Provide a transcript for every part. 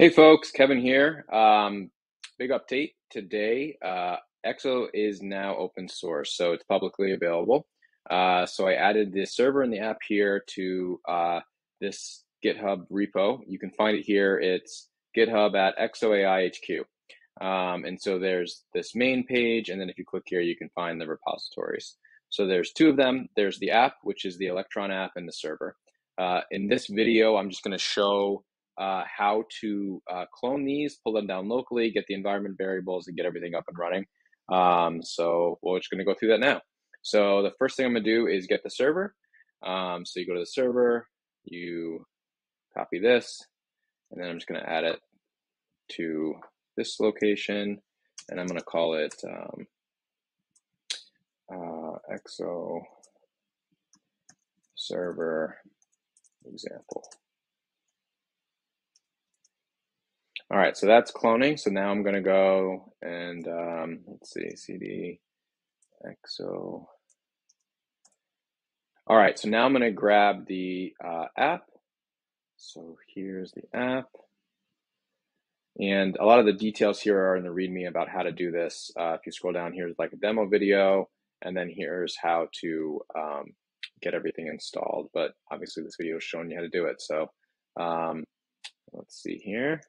Hey folks, Kevin here. Um, big update today. Uh, Exo is now open source, so it's publicly available. Uh, so I added the server and the app here to uh, this GitHub repo. You can find it here. It's GitHub at ExoAIHQ. Um, and so there's this main page, and then if you click here, you can find the repositories. So there's two of them. There's the app, which is the Electron app, and the server. Uh, in this video, I'm just going to show uh, how to uh, clone these, pull them down locally, get the environment variables, and get everything up and running. Um, so we're just going to go through that now. So the first thing I'm going to do is get the server. Um, so you go to the server, you copy this, and then I'm just going to add it to this location, and I'm going to call it um, uh, exo server example. All right, so that's cloning. So now I'm going to go and um, let's see, cd exo. All right, so now I'm going to grab the uh, app. So here's the app. And a lot of the details here are in the README about how to do this. Uh, if you scroll down, here's like a demo video, and then here's how to um, get everything installed. But obviously, this video is showing you how to do it. So um, let's see here.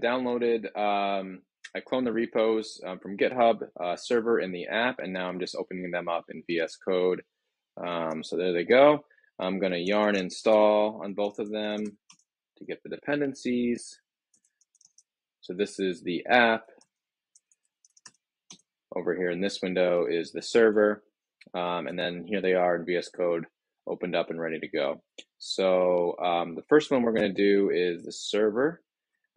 Downloaded, um, I cloned the repos um, from GitHub uh, server in the app, and now I'm just opening them up in VS Code. Um, so there they go. I'm going to yarn install on both of them to get the dependencies. So this is the app. Over here in this window is the server. Um, and then here they are in VS Code opened up and ready to go. So um, the first one we're going to do is the server.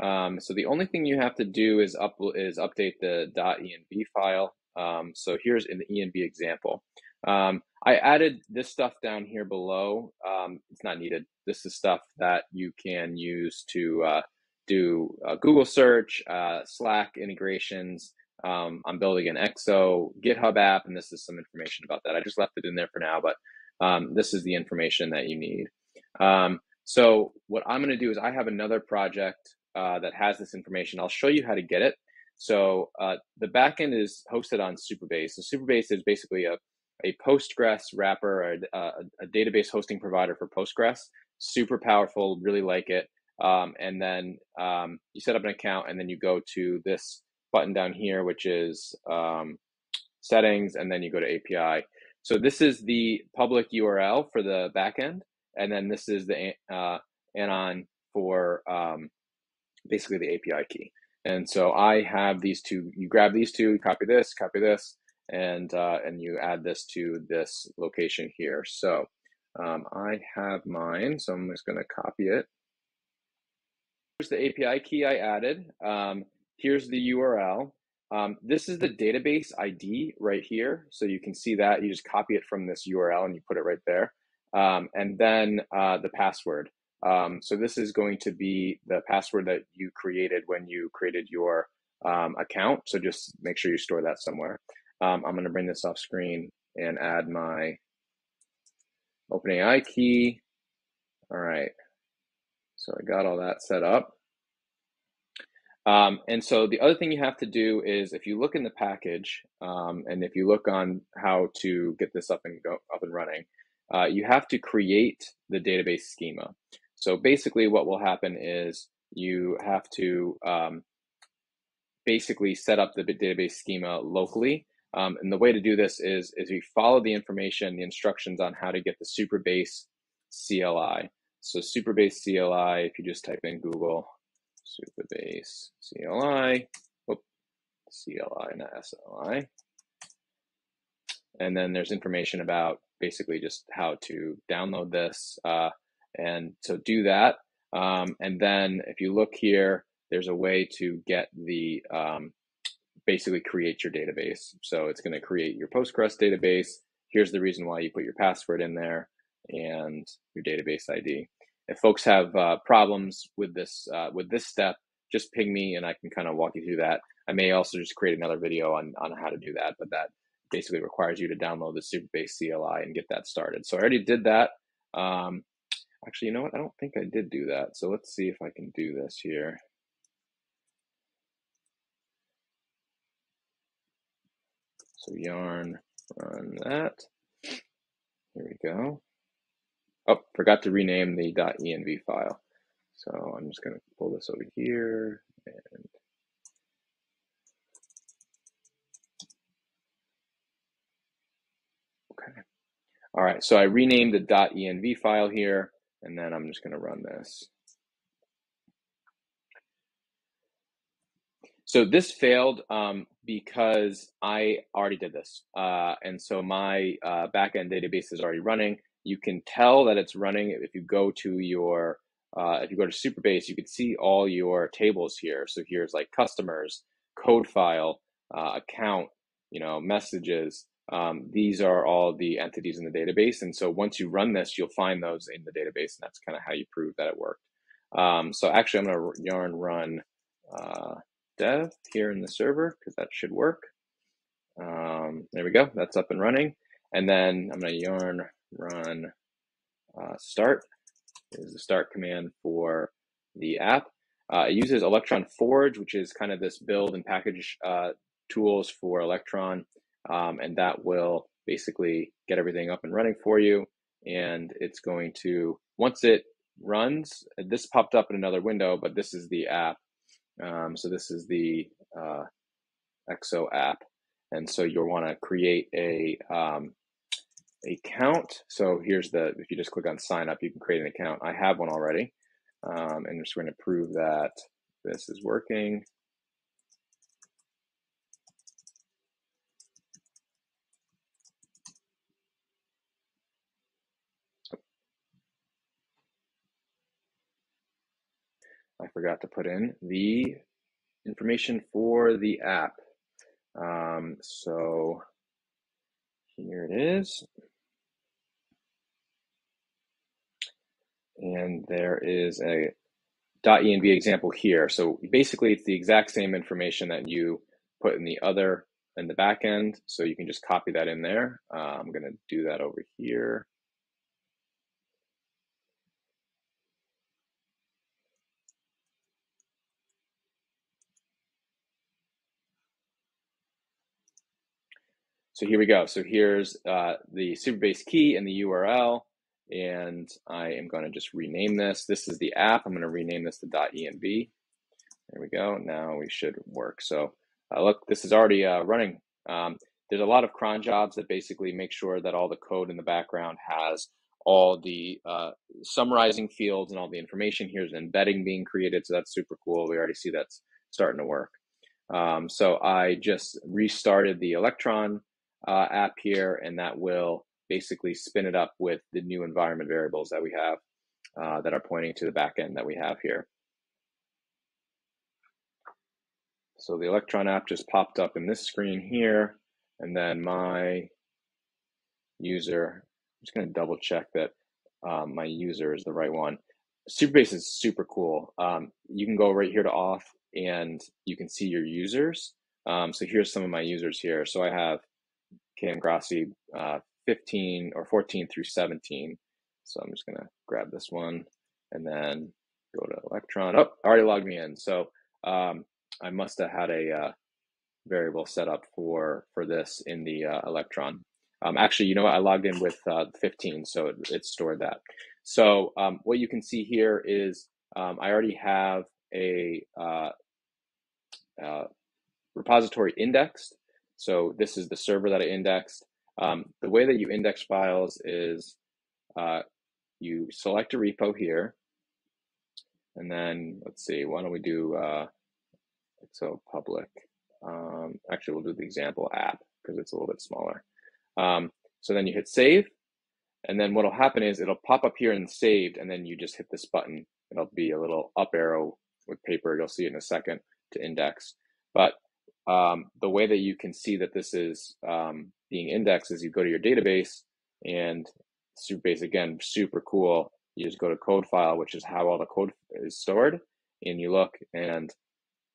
Um, so the only thing you have to do is up is update the .env file. Um, so here's in the env example. Um, I added this stuff down here below. Um, it's not needed. This is stuff that you can use to uh, do Google search, uh, Slack integrations. Um, I'm building an EXO GitHub app, and this is some information about that. I just left it in there for now, but um, this is the information that you need. so what I'm going to do is I have another project uh, that has this information. I'll show you how to get it. So uh, the backend is hosted on Supabase. So Supabase is basically a, a Postgres wrapper, a, a, a database hosting provider for Postgres. Super powerful, really like it. Um, and then um, you set up an account, and then you go to this button down here, which is um, settings, and then you go to API. So this is the public URL for the backend, and then this is the uh, anon for um, basically the API key. And so I have these two, you grab these two, copy this, copy this, and, uh, and you add this to this location here. So um, I have mine, so I'm just gonna copy it. Here's the API key I added. Um, here's the URL. Um, this is the database ID right here. So you can see that, you just copy it from this URL and you put it right there. Um, and then uh, the password. Um, so this is going to be the password that you created when you created your um, account. So just make sure you store that somewhere. Um, I'm going to bring this off screen and add my OpenAI key. All right. So I got all that set up. Um, and so the other thing you have to do is if you look in the package um, and if you look on how to get this up and go up and running, uh, you have to create the database schema. So basically, what will happen is you have to um, basically set up the database schema locally. Um, and the way to do this is, is you follow the information, the instructions on how to get the Supabase CLI. So Supabase CLI, if you just type in Google, Supabase CLI, whoop, CLI, not SLI. And then there's information about basically just how to download this. Uh, and so do that. Um, and then if you look here, there's a way to get the um, basically create your database. So it's going to create your Postgres database. Here's the reason why you put your password in there and your database ID. If folks have uh, problems with this uh, with this step, just ping me and I can kind of walk you through that. I may also just create another video on on how to do that, but that basically requires you to download the Supabase CLI and get that started. So I already did that. Um, Actually, you know what? I don't think I did do that. So let's see if I can do this here. So yarn run that. Here we go. Oh, forgot to rename the .env file. So I'm just going to pull this over here and okay. All right, so I renamed the .env file here, and then I'm just going to run this. So this failed um, because I already did this. Uh, and so my uh, backend database is already running. You can tell that it's running if you go to your, uh, if you go to Supabase, you can see all your tables here. So here's like customers, code file, uh, account, you know, messages. Um, these are all the entities in the database. And so once you run this, you'll find those in the database. And that's kind of how you prove that it worked. Um, so actually, I'm going to yarn run uh, dev here in the server because that should work. Um, there we go. That's up and running. And then I'm going to yarn run uh, start is the start command for the app. Uh, it uses Electron Forge, which is kind of this build and package uh, tools for Electron. Um, and that will basically get everything up and running for you. And it's going to, once it runs, this popped up in another window, but this is the app. Um, so this is the uh, EXO app. And so you'll want to create a um, account. So here's the, if you just click on sign up, you can create an account. I have one already. Um, and just going to prove that this is working. I forgot to put in the information for the app. Um, so here it is. And there is a .env example here. So basically it's the exact same information that you put in the other in the back end. So you can just copy that in there. Uh, I'm going to do that over here. So here we go. So here's uh, the Supabase key and the URL, and I am going to just rename this. This is the app. I'm going to rename this to .env. There we go. Now we should work. So uh, look, this is already uh, running. Um, there's a lot of cron jobs that basically make sure that all the code in the background has all the uh, summarizing fields and all the information. Here's an embedding being created, so that's super cool. We already see that's starting to work. Um, so I just restarted the Electron uh, app here, and that will basically spin it up with the new environment variables that we have uh, that are pointing to the backend that we have here. So the Electron app just popped up in this screen here, and then my user, I'm just going to double check that um, my user is the right one. Supabase is super cool. Um, you can go right here to auth and you can see your users. Um, so here's some of my users here. So I have Cam Grassi uh, 15 or 14 through 17. So I'm just going to grab this one and then go to Electron. Oh, already logged me in. So um, I must have had a uh, variable set up for, for this in the uh, Electron. Um, actually, you know what? I logged in with uh, 15, so it, it, stored that. So um, what you can see here is um, I already have a uh, uh, repository indexed so this is the server that I indexed. Um, the way that you index files is uh, you select a repo here, and then let's see, why don't we do uh, so public. Um, actually, we'll do the example app because it's a little bit smaller. Um, so then you hit save, and then what'll happen is it'll pop up here and saved, and then you just hit this button. It'll be a little up arrow with paper. You'll see it in a second to index. But um, the way that you can see that this is um, being indexed is you go to your database and Supabase again, super cool. You just go to code file, which is how all the code is stored, and you look and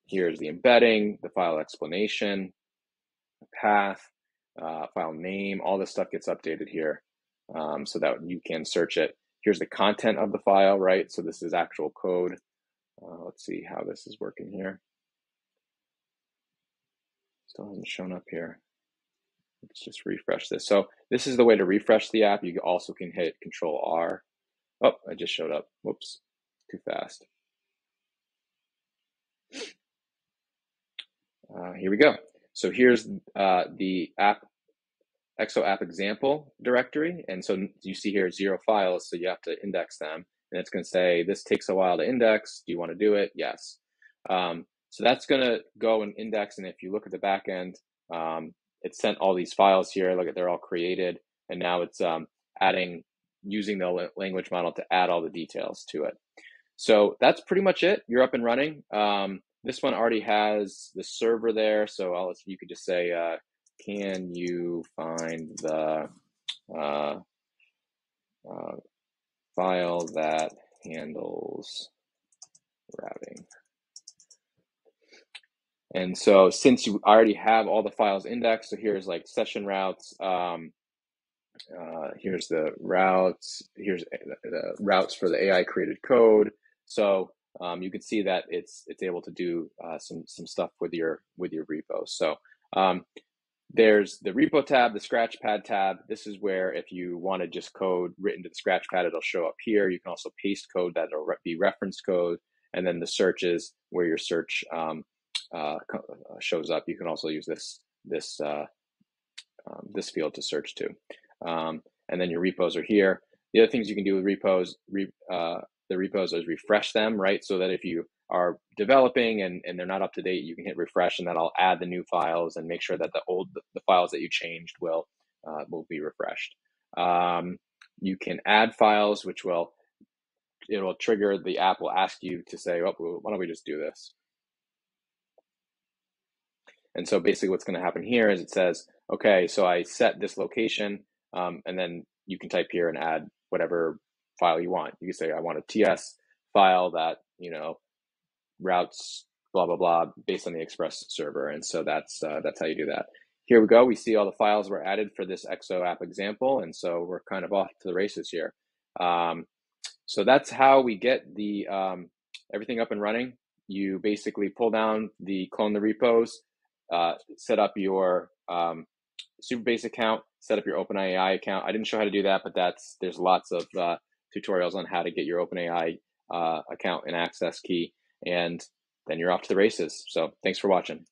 here's the embedding, the file explanation, the path, uh, file name, all this stuff gets updated here um, so that you can search it. here's the content of the file, right? So this is actual code. Uh, let's see how this is working here. Still hasn't shown up here. Let's just refresh this. So this is the way to refresh the app. You also can hit Control R. Oh, I just showed up. Whoops, too fast. Uh, here we go. So here's uh, the app exo app example directory. And so you see here zero files, so you have to index them. And it's going to say, this takes a while to index. Do you want to do it? Yes. Um, so that's going to go and index. And if you look at the back end, um, it sent all these files here. Look at they're all created. And now it's um, adding, using the language model to add all the details to it. So that's pretty much it. You're up and running. Um, this one already has the server there. So I'll, you could just say, uh, can you find the uh, uh, file that handles routing? And so since you already have all the files indexed, so here's like session routes, um, uh, here's the routes, here's the routes for the AI created code. So um, you can see that it's it's able to do uh, some some stuff with your with your repo. So um, there's the repo tab, the scratchpad tab. This is where if you want to just code written to the scratchpad, it'll show up here. You can also paste code that'll be reference code, and then the searches where your search um, uh, uh, shows up. You can also use this this uh, um, this field to search to, um, and then your repos are here. The other things you can do with repos, re, uh, the repos is refresh them, right? So that if you are developing and, and they're not up to date, you can hit refresh and that'll add the new files and make sure that the old the files that you changed will uh, will be refreshed. Um, you can add files, which will it will trigger the app will ask you to say, oh, why don't we just do this? And so basically what's going to happen here is it says, okay, so I set this location, um, and then you can type here and add whatever file you want. You can say, I want a TS file that, you know, routes blah blah blah based on the express server. And so that's uh, that's how you do that. Here we go. We see all the files were added for this exo app example and so we're kind of off to the races here. Um, so that's how we get the um, everything up and running. You basically pull down the clone the repos uh, set up your um, supabase account set up your openai account i didn't show how to do that but that's there's lots of uh, tutorials on how to get your openai uh, account and access key and then you're off to the races. So thanks for watching.